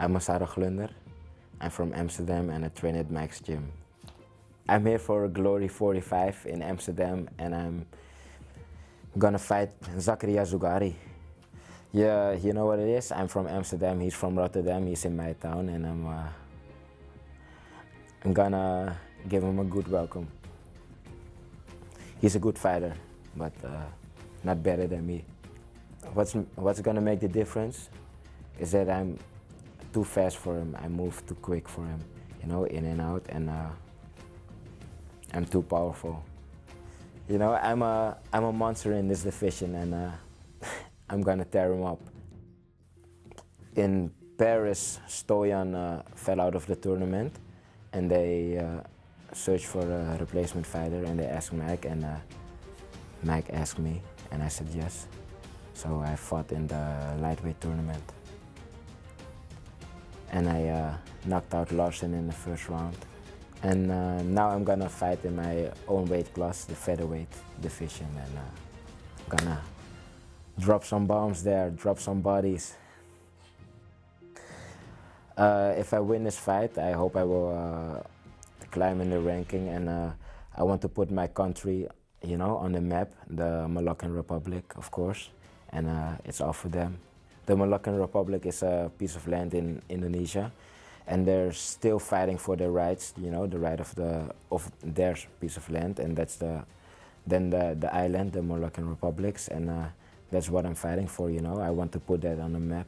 I'm Massaro Glunder. I'm from Amsterdam and I train at Mike's Gym. I'm here for Glory 45 in Amsterdam and I'm gonna fight Zakaria Zougarry. Yeah, you know what it is? I'm from Amsterdam, he's from Rotterdam, he's in my town and I'm, uh, I'm gonna give him a good welcome. He's a good fighter, but uh, not better than me. What's, what's gonna make the difference is that I'm too fast for him. I move too quick for him, you know, in and out, and uh, I'm too powerful. You know, I'm a I'm a monster in this division, and uh, I'm gonna tear him up. In Paris, Stoyan uh, fell out of the tournament, and they uh, searched for a replacement fighter, and they asked Mike, and uh, Mike asked me, and I said yes. So I fought in the lightweight tournament and I uh, knocked out Larson in the first round. And uh, now I'm gonna fight in my own weight class, the featherweight division, and uh, gonna drop some bombs there, drop some bodies. Uh, if I win this fight, I hope I will uh, climb in the ranking, and uh, I want to put my country, you know, on the map, the Moluccan Republic, of course, and uh, it's all for them. The Moluccan Republic is a piece of land in Indonesia, and they're still fighting for their rights. You know, the right of the of their piece of land, and that's the then the the island, the Moluccan Republics, and uh, that's what I'm fighting for. You know, I want to put that on the map.